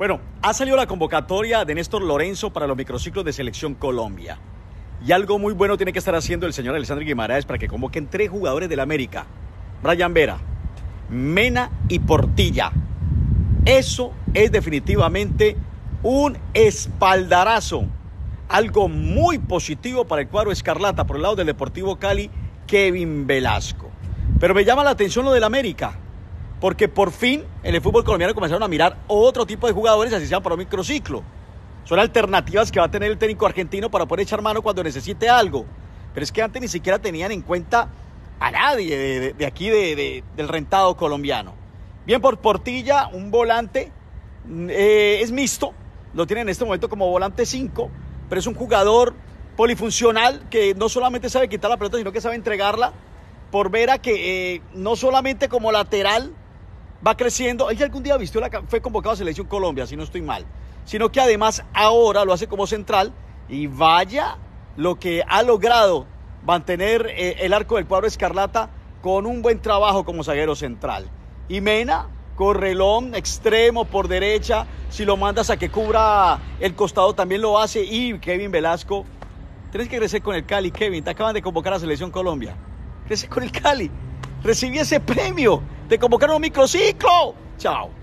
Bueno, ha salido la convocatoria de Néstor Lorenzo para los microciclos de Selección Colombia. Y algo muy bueno tiene que estar haciendo el señor Alessandro Guimaraes para que convoquen tres jugadores del América. Brian Vera, Mena y Portilla. Eso es definitivamente un espaldarazo. Algo muy positivo para el cuadro Escarlata por el lado del Deportivo Cali, Kevin Velasco. Pero me llama la atención lo del América porque por fin en el fútbol colombiano comenzaron a mirar otro tipo de jugadores, así sea para un microciclo. Son alternativas que va a tener el técnico argentino para poder echar mano cuando necesite algo. Pero es que antes ni siquiera tenían en cuenta a nadie de, aquí del rentado colombiano. Bien por Portilla, un volante, eh, es mixto, lo tiene en este momento como volante 5, pero es un jugador polifuncional que no solamente sabe quitar la pelota, sino que sabe entregarla. Por ver a que eh, no solamente como lateral, va creciendo. Ella algún día vistió la, fue convocado a Selección Colombia, si no estoy mal. Sino que además ahora lo hace como central y vaya lo que ha logrado mantener eh, el arco del cuadro escarlata con un buen trabajo como zaguero central. Y Mena, correlón extremo por derecha, si lo mandas a que cubra el costado también lo hace. Y Kevin Velasco, tienes que crecer con el Cali, Kevin, te acaban de convocar a Selección Colombia. Crece con el Cali, recibí ese premio. Te convocaron un microciclo. Chao.